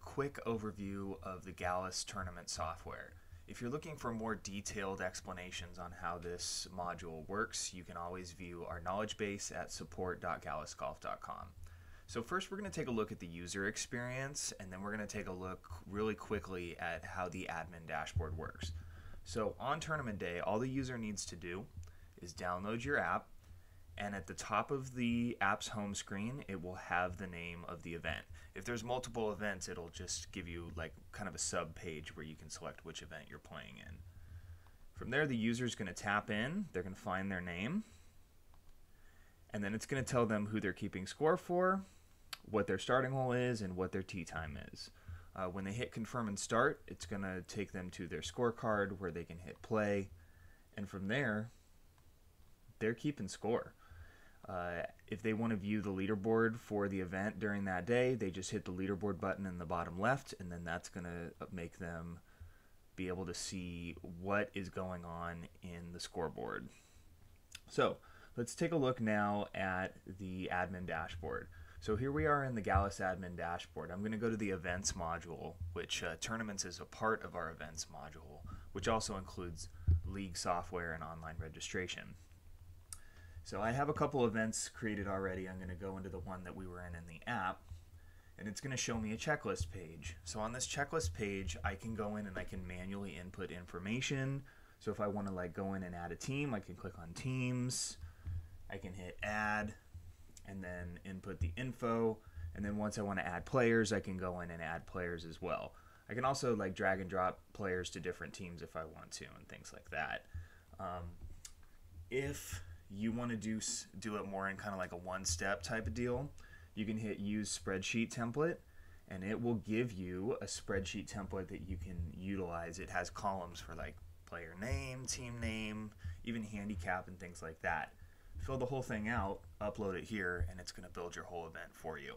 quick overview of the Gallus tournament software. If you're looking for more detailed explanations on how this module works, you can always view our knowledge base at support.gallusgolf.com. So first we're going to take a look at the user experience and then we're going to take a look really quickly at how the admin dashboard works. So on tournament day, all the user needs to do is download your app and at the top of the app's home screen it will have the name of the event. If there's multiple events it'll just give you like kind of a sub page where you can select which event you're playing in. From there the user is going to tap in they're going to find their name and then it's going to tell them who they're keeping score for what their starting hole is and what their tee time is. Uh, when they hit confirm and start it's going to take them to their scorecard where they can hit play and from there they're keeping score uh, if they want to view the leaderboard for the event during that day, they just hit the leaderboard button in the bottom left, and then that's going to make them be able to see what is going on in the scoreboard. So let's take a look now at the admin dashboard. So here we are in the Gallus admin dashboard. I'm going to go to the events module, which uh, tournaments is a part of our events module, which also includes league software and online registration. So I have a couple events created already. I'm going to go into the one that we were in in the app and it's going to show me a checklist page. So on this checklist page, I can go in and I can manually input information. So if I want to like go in and add a team, I can click on teams. I can hit add and then input the info. And then once I want to add players, I can go in and add players as well. I can also like drag and drop players to different teams if I want to and things like that. Um, if you want to do do it more in kind of like a one step type of deal, you can hit use spreadsheet template and it will give you a spreadsheet template that you can utilize. It has columns for like player name, team name, even handicap and things like that. Fill the whole thing out, upload it here, and it's going to build your whole event for you.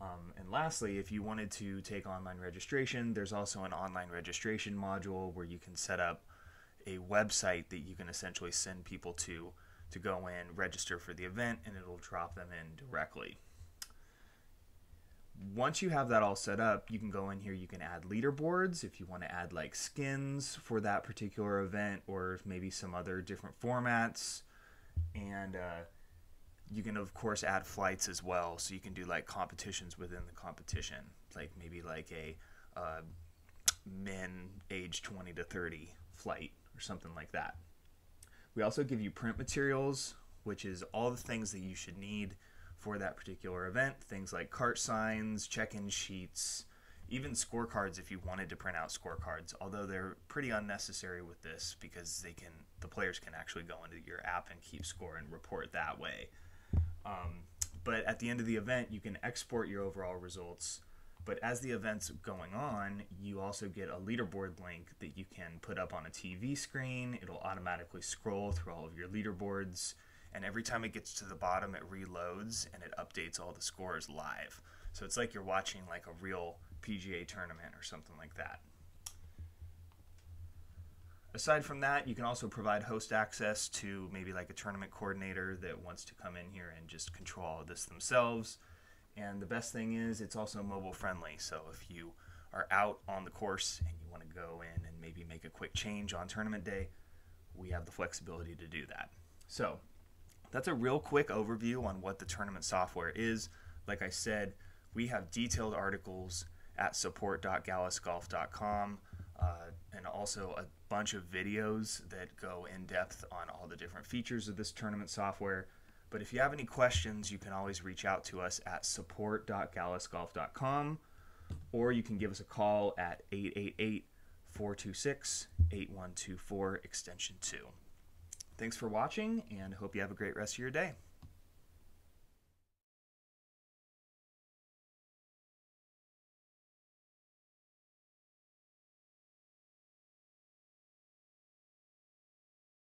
Um, and lastly, if you wanted to take online registration, there's also an online registration module where you can set up a website that you can essentially send people to to go in, register for the event, and it'll drop them in directly. Once you have that all set up, you can go in here, you can add leaderboards if you want to add like skins for that particular event or maybe some other different formats. And uh, you can, of course, add flights as well. So you can do like competitions within the competition, like maybe like a uh, men age 20 to 30 flight or something like that. We also give you print materials, which is all the things that you should need for that particular event. Things like cart signs, check in sheets, even scorecards if you wanted to print out scorecards, although they're pretty unnecessary with this because they can the players can actually go into your app and keep score and report that way. Um, but at the end of the event, you can export your overall results but as the event's going on, you also get a leaderboard link that you can put up on a TV screen. It'll automatically scroll through all of your leaderboards. And every time it gets to the bottom, it reloads and it updates all the scores live. So it's like you're watching like a real PGA tournament or something like that. Aside from that, you can also provide host access to maybe like a tournament coordinator that wants to come in here and just control all this themselves. And the best thing is it's also mobile friendly. So if you are out on the course and you want to go in and maybe make a quick change on tournament day, we have the flexibility to do that. So that's a real quick overview on what the tournament software is. Like I said, we have detailed articles at support.gallusgolf.com uh, and also a bunch of videos that go in depth on all the different features of this tournament software. But if you have any questions, you can always reach out to us at support.gallusgolf.com or you can give us a call at 888 426 8124 extension 2. Thanks for watching and hope you have a great rest of your day.